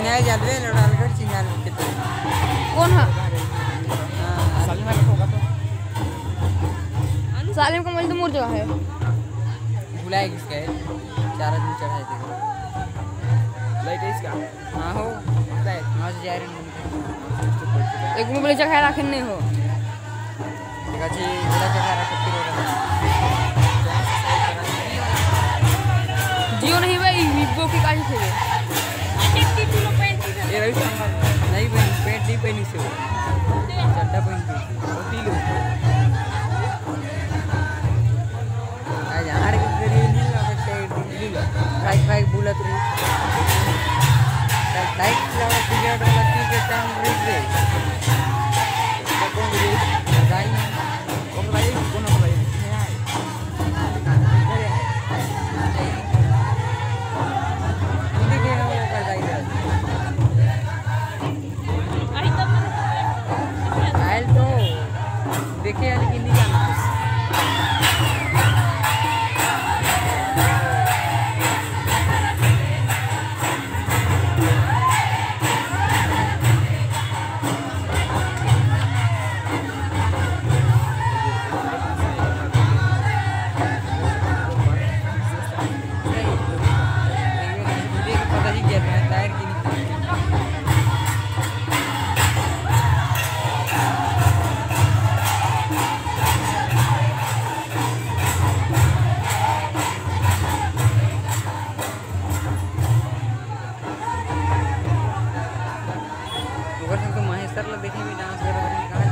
चिन्हाय जालवे लड़ाल कर चिन्हाल के तो कौन है सालिम का मंदिर तो मोर जगह है बुलाए किसका है चार आदमी चढ़ाए थे लाइट है इसका हाँ हो पता है वहाँ से जा रहे हैं एक मोबाइल जगह रखे नहीं हो गाची बड़ा जगह रखा फिर हो रहा जियो नहीं भाई वीवो की काज थे ये रवि नहीं पहनी पेंट नहीं पहनी से वो चड्डा पहन के पी लो आज हार के करिए नहीं लगा टाइट दिल्ली लगा टाइट फाइट बुलत रही टाइट लगा टिकट वाला टिकट टाइम रही रे Jadi kayak gini kan. कर लो देखेंगे डांस कर